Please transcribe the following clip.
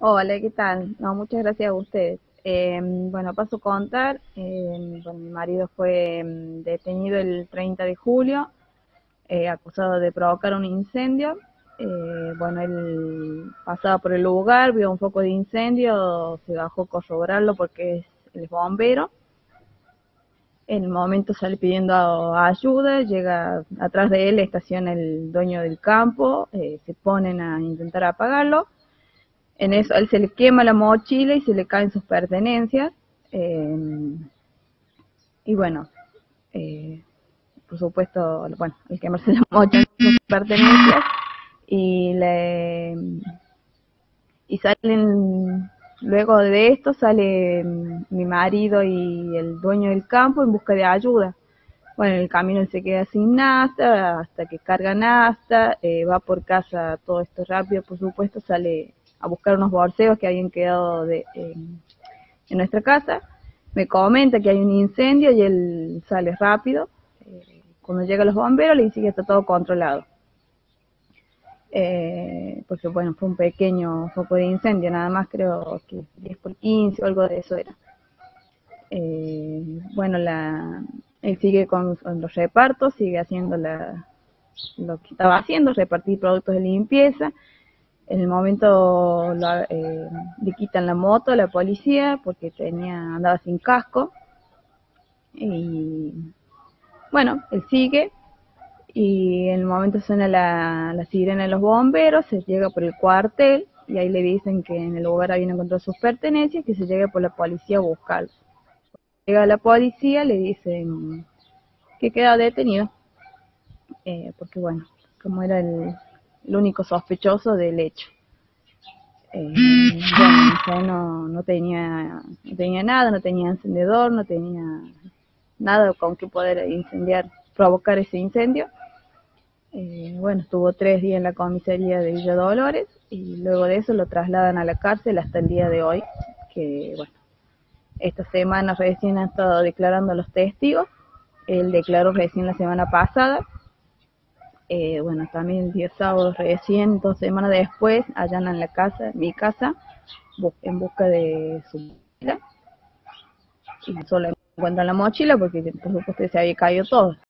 Hola, ¿qué tal? No, muchas gracias a ustedes. Eh, bueno, paso a contar. Bueno, mi marido fue mm, detenido el 30 de julio, eh, acusado de provocar un incendio. Eh, bueno, él pasaba por el lugar, vio un foco de incendio, se bajó a corroborarlo porque es el bombero. En el momento sale pidiendo ayuda, llega atrás de él, estaciona el dueño del campo, eh, se ponen a intentar apagarlo en eso, él se le quema la mochila y se le caen sus pertenencias. Eh, y bueno, eh, por supuesto, bueno, el quemarse la mochila sus pertenencias y le y salen luego de esto sale mi marido y el dueño del campo en busca de ayuda. Bueno, en el camino él se queda sin nasta, hasta que carga nasta, eh, va por casa todo esto rápido, por supuesto, sale a buscar unos borseos que habían quedado de, en nuestra casa. Me comenta que hay un incendio y él sale rápido. Eh, cuando llega los bomberos le dice que está todo controlado. Eh, porque bueno, fue un pequeño foco de incendio, nada más creo que 10 por 15 o algo de eso era. Eh, bueno, la, él sigue con, los repartos, sigue haciendo la, lo que estaba haciendo, repartir productos de limpieza. En el momento la, eh, le quitan la moto a la policía porque tenía andaba sin casco. Y bueno, él sigue y en el momento suena la, sirena de los bomberos, se llega por el cuartel y ahí le dicen que en el lugar habían encontrado sus pertenencias, que se llegue por la policía a buscarlos. Llega la policía, le dicen que queda detenido, eh, porque bueno, como era el, el único sospechoso del hecho. Eh, bueno, no, no, tenía, no tenía nada, no tenía encendedor, no tenía nada con que poder incendiar, provocar ese incendio. Eh, bueno, estuvo tres días en la comisaría de Villa Dolores y luego de eso lo trasladan a la cárcel hasta el día de hoy, que bueno, esta semana recién han estado declarando los testigos, él declaró recién la semana pasada eh, bueno, también día sábado recién, dos semanas después, allanan la casa, mi casa, en busca de su mochila. Y solo encuentran la mochila porque por supuesto se había caído todo.